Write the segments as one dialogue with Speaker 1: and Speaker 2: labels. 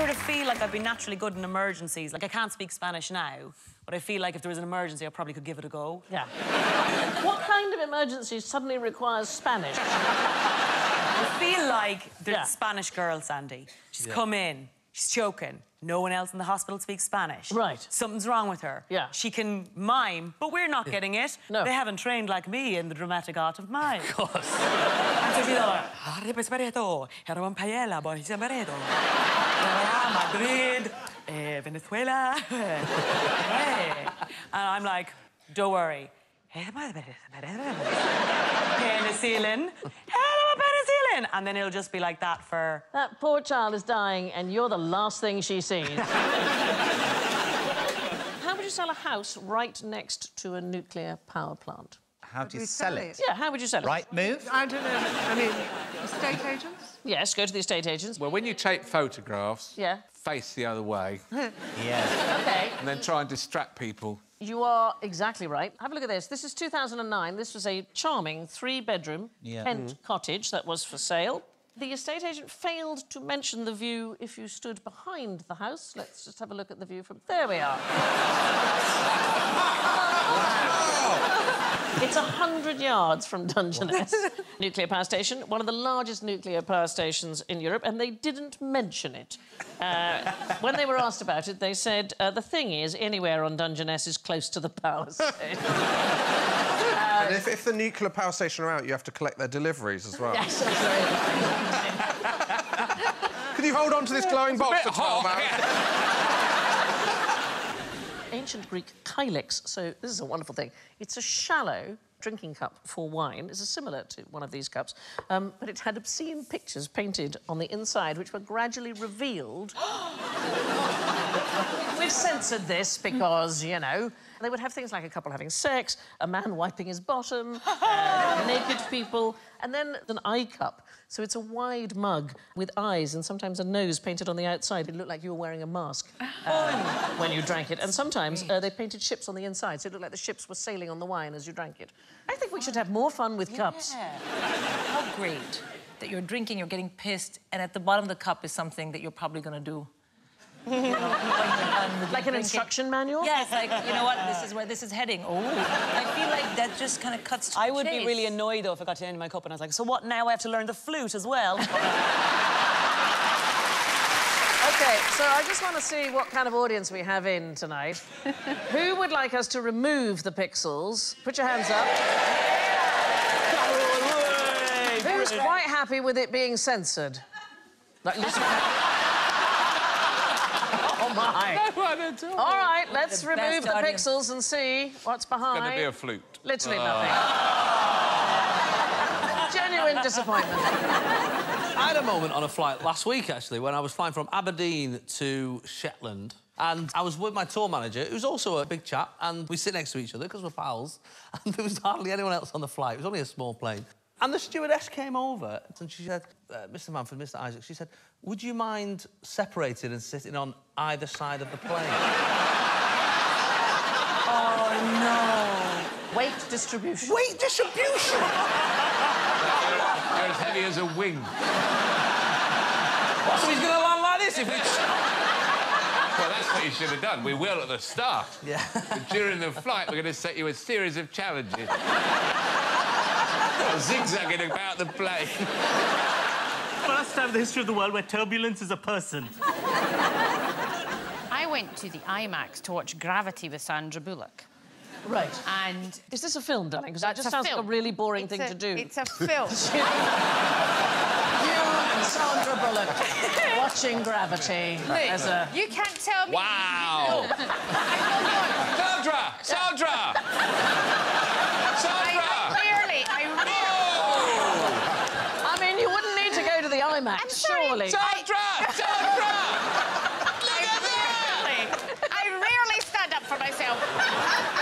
Speaker 1: sort of feel like I'd be naturally good in emergencies. Like, I can't speak Spanish now, but I feel like if there was an emergency, I probably could give it a go.
Speaker 2: Yeah. what kind of emergency suddenly requires Spanish?
Speaker 1: I feel like the
Speaker 2: Yeah.
Speaker 1: Spanish girl, Sandy. She's come in, she's choking. No one else in the hospital speaks Spanish.
Speaker 2: Right.
Speaker 1: Something's wrong with her.
Speaker 2: Yeah.
Speaker 1: She can mime, but we're not getting it.
Speaker 2: No.
Speaker 1: They haven't trained like me in the dramatic art of mime.
Speaker 3: Of course.
Speaker 1: And so she's all like, Madrid, eh, Venezuela. eh." And I'm like, don't worry. Penicillin. Hello, penicillin. And then it'll just be like that for.
Speaker 2: That poor child is dying, and you're the last thing she sees. How would you sell a house right next to a nuclear power plant?
Speaker 4: How do you sell
Speaker 5: sell
Speaker 4: it?
Speaker 5: it?
Speaker 2: Yeah, how would you sell it?
Speaker 4: Right move?
Speaker 5: I don't know. I mean, estate agents?
Speaker 2: Yes, go to the estate agents.
Speaker 6: Well, when you take photographs,
Speaker 2: Yeah.
Speaker 6: face the other way,
Speaker 4: Yeah.
Speaker 2: Okay.
Speaker 6: and then try and distract people.
Speaker 2: You are exactly right. Have a look at this. This is 2009. This was a charming three-bedroom
Speaker 4: Yeah.
Speaker 2: Kent mm. cottage that was for sale. The estate agent failed to mention the view if you stood behind the house. Let's just have a look at the view from... There we are. It's 100 yards from Dungeness nuclear power station, one of the largest nuclear power stations in Europe, and they didn't mention it. Uh, when they were asked about it, they said, uh, the thing is, anywhere on Dungeness is close to the power station.
Speaker 7: and if, if the nuclear power station are out, you have to collect their deliveries as well.
Speaker 2: yes,
Speaker 7: Could you hold on to this glowing box for 12 hours?
Speaker 2: ancient Greek kylix. So this is a wonderful thing. It's a shallow drinking cup for wine. It's similar to one of these cups, um, but it had obscene pictures painted on the inside, which were gradually revealed. We've censored this because, you know, they would have things like a couple having sex, a man wiping his bottom, uh, naked people, and then an eye cup. So it's a wide mug with eyes and sometimes a nose painted on the outside. It looked like you were wearing a mask uh, when you drank it. And sometimes uh, they painted ships on the inside, so it looked like the ships were sailing on the wine as you drank it. I think we should have more fun with cups.
Speaker 8: How great that you're drinking, you're getting pissed, and at the bottom of the cup is something that you're probably going to do.
Speaker 2: Like an
Speaker 8: drinking.
Speaker 2: instruction manual?
Speaker 8: Yes, like, you know what, this is where this is heading. Oh, I feel like that just kind of cuts to
Speaker 1: I
Speaker 8: the
Speaker 1: would be really annoyed though if I got to the end of my cup and I was like, so what now? I have to learn the flute as well.
Speaker 2: OK, so I just want to see what kind of audience we have in tonight. Who would like us to remove the pixels? Put your hands up. Who's quite happy with it being censored? Like, listen. oh, my. All right, let's
Speaker 8: The
Speaker 2: remove the
Speaker 8: audience.
Speaker 2: pixels and see what's behind.
Speaker 6: It's Going to be a flute.
Speaker 2: Literally ah. nothing. Genuine disappointment.
Speaker 3: I had a moment on a flight last week, actually, when I was flying from Aberdeen to Shetland. And I was with my tour manager, who's also a big chap, and we sit next to each other because we're pals. And there was hardly anyone else on the flight. It was only a small plane. And the stewardess came over and she said, uh, Mr. Manford, Mr. Isaac, she said, would you mind separated and sitting on either side of the plane? Oh, no.
Speaker 2: Weight distribution.
Speaker 3: Weight distribution!
Speaker 6: You're as heavy as a wing.
Speaker 3: so he's going to land like this if we...
Speaker 6: Well, that's what you should have done. We will at the start.
Speaker 3: Yeah.
Speaker 6: But during the flight, we're going to set you a series of challenges. Zigzagging about the plane.
Speaker 9: First time in the history of the world where turbulence is a person.
Speaker 10: I went to the IMAX to watch Gravity with Sandra Bullock.
Speaker 2: Right.
Speaker 10: And
Speaker 2: Is this a film, darling? Because that just
Speaker 10: a
Speaker 2: sounds like a really boring
Speaker 10: it's
Speaker 2: thing
Speaker 10: a-
Speaker 2: to do.
Speaker 10: It's a film.
Speaker 2: You and Sandra Bullock watching Gravity as a...
Speaker 10: you can't tell me.
Speaker 6: Wow. Sandra! Sandra! Sandra!
Speaker 10: clearly, I really.
Speaker 2: I mean, you wouldn't need to go to the IMAX,
Speaker 10: I'm sorry.
Speaker 2: surely.
Speaker 6: Sandra! Sandra!
Speaker 10: Rarely, I rarely stand up for myself.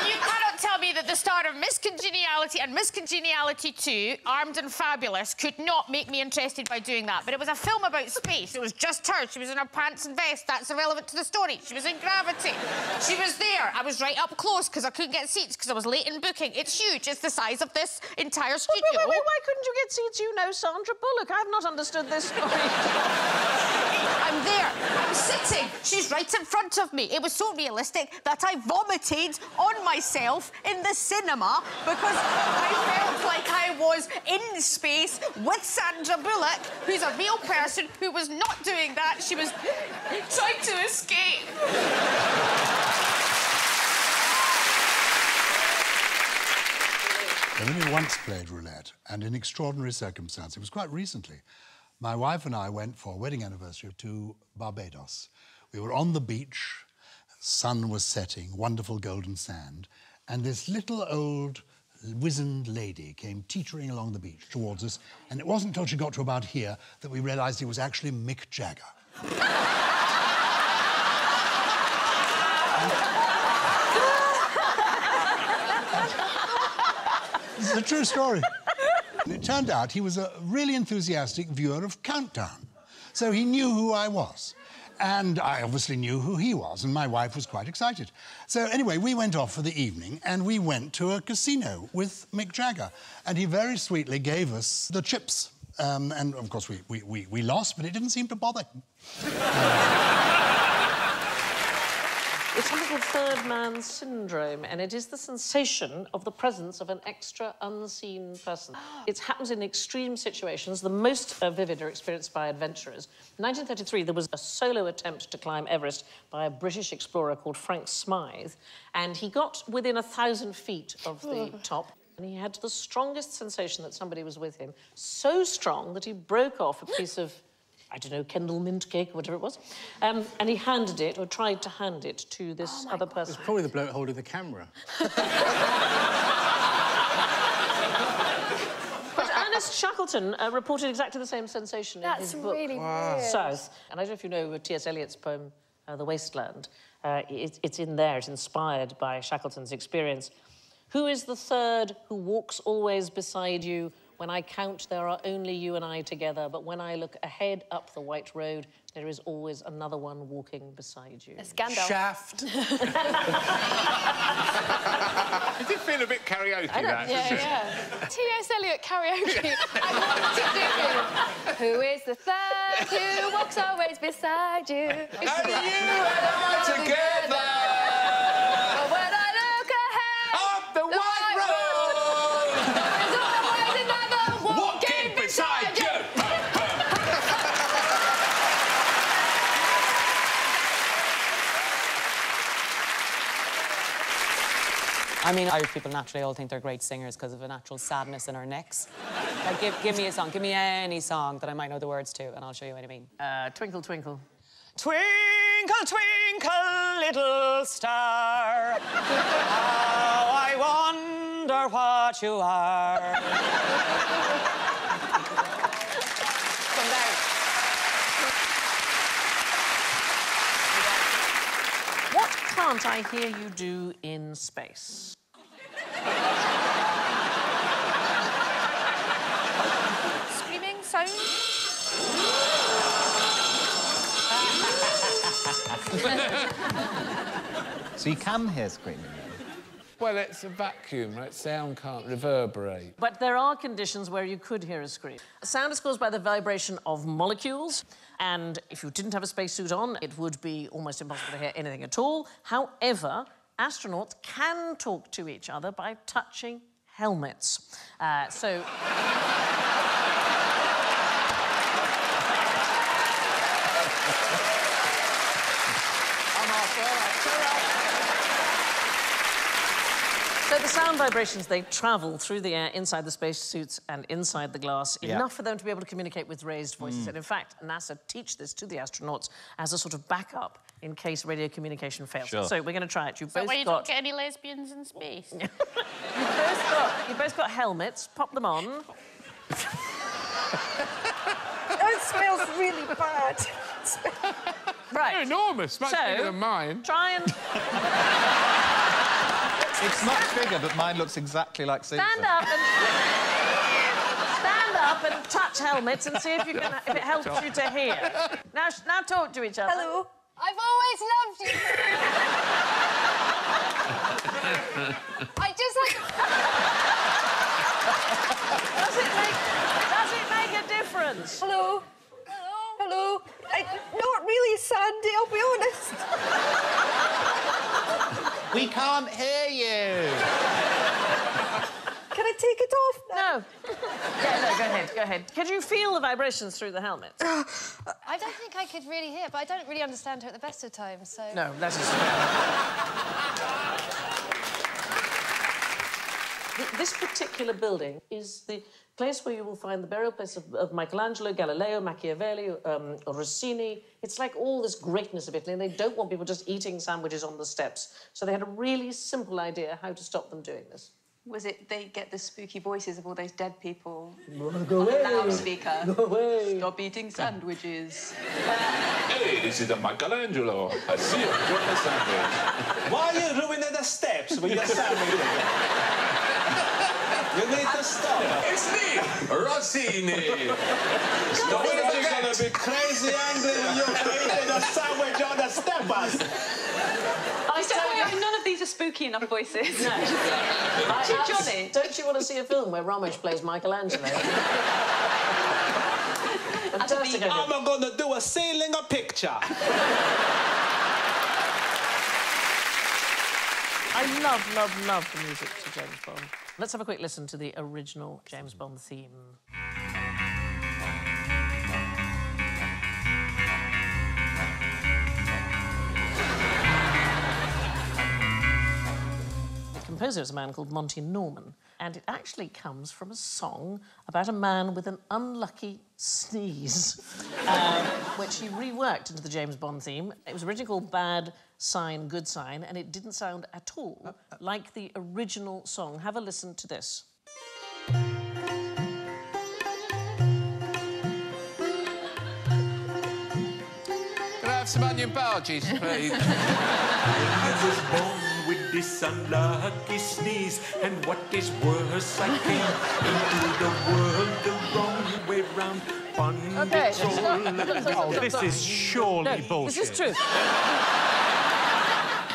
Speaker 10: You cannot tell me that the star of Miss Congeniality and Miss Congeniality 2, Armed and Fabulous, could not make me interested by doing that. But it was a film about space. It was just her. She was in her pants and vest. That's irrelevant to the story. She was in Gravity. She was there. I was right up close because I couldn't get seats because I was late in booking. It's huge. It's the size of this entire studio.
Speaker 2: Wait, wait, wait, why couldn't you get seats? You know Sandra Bullock. I've not understood this story.
Speaker 10: I'm there. I'm sitting. She's right in front of me. It was so realistic that I vomited on myself in the cinema because I felt like I was in space with Sandra Bullock, who's a real person who was not doing that. She was trying to escape.
Speaker 4: I've only once played roulette, and in extraordinary circumstance. It was quite recently. My wife and I went for a wedding anniversary to Barbados. We were on the beach, sun was setting, wonderful golden sand, and this little old wizened lady came teetering along the beach towards us, and it wasn't until she got to about here that we realised it was actually Mick Jagger. This is a true story. And it turned out he was a really enthusiastic viewer of Countdown. So he knew who I was. And I obviously knew who he was, and my wife was quite excited. So anyway, we went off for the evening and we went to a casino with Mick Jagger. And he very sweetly gave us the chips. Um, and of course, we, we, we, we lost, but it didn't seem to bother him.
Speaker 2: It's something called third man syndrome, and it is the sensation of the presence of an extra unseen person. it happens in extreme situations. The most uh, vivid are experienced by adventurers. In 1933, there was a solo attempt to climb Everest by a British explorer called Frank Smythe, and he got within a thousand feet of the top. And he had the strongest sensation that somebody was with him, so strong that he broke off a piece of I don't know, Kendal mint cake or whatever it was. Um, and he handed it, or tried to hand it, to this other person.
Speaker 11: It's probably the bloke holding the camera.
Speaker 2: But Ernest Shackleton uh, reported exactly the same sensation in his book,
Speaker 12: really Wow. weird.
Speaker 2: South. And I don't know if you know T.S. Eliot's poem, uh, The Waste Land. Uh, it, it's in there, it's inspired by Shackleton's experience. Who is the third who walks always beside you? When I count, there are only you and I together, but when I look ahead up the white road, there is always another one walking beside you.
Speaker 12: It's Gandalf.
Speaker 11: Shaft.
Speaker 6: It did feel a bit karaoke,
Speaker 2: I
Speaker 6: that.
Speaker 12: Yeah, yeah. T.S. Eliot karaoke. I want to do. Who is the third who walks always beside you?
Speaker 6: Only you and I together
Speaker 12: I
Speaker 1: mean, Irish people naturally all think they're great singers because of a natural sadness in our necks. Like, give, give me a song. Give me any song that I might know the words to, and I'll show you what I mean.
Speaker 2: Uh, twinkle, twinkle.
Speaker 1: Twinkle, twinkle, little star, how I wonder what you are. Come down.
Speaker 2: What can't I hear you do in space?
Speaker 10: Screaming sound.
Speaker 13: So you can hear screaming then?
Speaker 11: Well, it's a vacuum, right? Sound can't reverberate.
Speaker 2: But there are conditions where you could hear a scream. Sound is caused by the vibration of molecules, and if you didn't have a spacesuit on, it would be almost impossible to hear anything at all. However, astronauts can talk to each other by touching helmets. Uh, so. So the sound vibrations, they travel through the air inside the spacesuits and inside the glass,
Speaker 13: Yeah.
Speaker 2: enough for them to be able to communicate with raised voices. Mm. And in fact, NASA teach this to the astronauts as a sort of backup in case radio communication fails.
Speaker 13: Sure.
Speaker 2: So we're going to try it. You've
Speaker 10: But
Speaker 2: both
Speaker 10: why you
Speaker 2: got
Speaker 10: don't get any lesbians in space?
Speaker 2: you've both got you've both got helmets. Pop them on.
Speaker 12: It smells really bad.
Speaker 2: Right.
Speaker 11: They're enormous, much
Speaker 2: So-
Speaker 11: bigger than mine.
Speaker 2: Try and
Speaker 13: It's much bigger, but mine looks exactly like Caesar.
Speaker 2: stand up and stand up and touch helmets and see if you can if it helps you to hear. Now, now talk to each other.
Speaker 12: Hello.
Speaker 10: I've always loved you. I just like.
Speaker 2: Does it make does it make a difference?
Speaker 12: Hello. Hello. I
Speaker 14: not really, Sandy, I'll be honest.
Speaker 13: We can't hear you.
Speaker 14: Can I take it off
Speaker 2: now? No. yeah, no, go ahead, go ahead. Could you feel the vibrations through the helmet?
Speaker 12: Uh, I don't think I could really hear, but I don't really understand her at the best of times, so...
Speaker 2: No, that is fair. this particular building is the place where you will find the burial place of, of Michelangelo, Galileo, Machiavelli, um, Rossini. It's like all this greatness of Italy, and they don't want people just eating sandwiches on the steps. So they had a really simple idea how to stop them doing this.
Speaker 15: Was it they get the spooky voices of all those dead people
Speaker 2: Go
Speaker 15: on
Speaker 2: away.
Speaker 15: the loudspeaker?
Speaker 2: Go away.
Speaker 15: Stop eating sandwiches.
Speaker 6: Hey, this is a Michelangelo. I see you enjoy the sandwich.
Speaker 16: Why are you ruining the steps with your sandwich? You need to stop.
Speaker 6: It's me, Rossini.
Speaker 16: The village is gonna be crazy angry when you're eating a sandwich on the steppers.
Speaker 15: I don't know, none of these are spooky enough voices.
Speaker 2: No. I-
Speaker 15: Too
Speaker 2: I-
Speaker 15: jolly.
Speaker 2: Don't you want to see a film where Romesh plays Michelangelo? Fantastic idea.
Speaker 16: I'm gonna do a ceiling a picture.
Speaker 2: I love, love, love the music to James Bond. Let's have a quick listen to the original James Bond theme. The composer is a man called Monty Norman, and it actually comes from a song about a man with an unlucky sneeze, um, which he reworked into the James Bond theme. It was originally called Bad Sign, Good Sign, and it didn't sound at all uh, uh. like the original song. Have a listen to this.
Speaker 11: Can I have some onion bhajis, please?
Speaker 17: I was born with this unlucky sneeze, and what is worse, I came into the world the wrong way round.
Speaker 2: Okay,
Speaker 17: control.
Speaker 2: stop.
Speaker 17: Oh, this is surely
Speaker 2: No, This is true.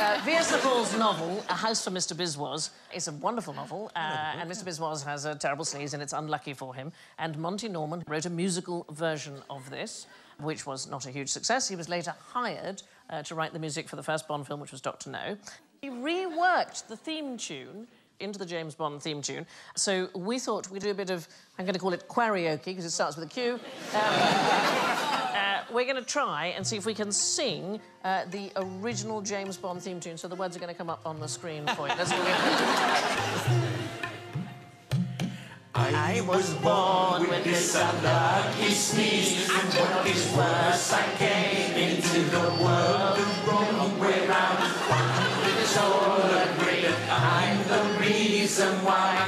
Speaker 2: Uh, V.S. Naipaul's novel, A House for Mr. Biswas, is a wonderful novel, uh, and Mr. Biswas has a terrible sneeze, and it's unlucky for him. And Monty Norman wrote a musical version of this, which was not a huge success. He was later hired uh, to write the music for the first Bond film, which was Doctor No. He reworked the theme tune into the James Bond theme tune. So we thought we'd do a bit of, I'm going to call it karaoke, because it starts with a Q. Um, we're going to try and see if we can sing uh, the original James Bond theme tune. So the words are going to come up on the screen for you. Let's go.
Speaker 17: I was born with this unlucky sneeze, and what is worse, I came into the world the wrong way round. One with all agree, I'm the reason why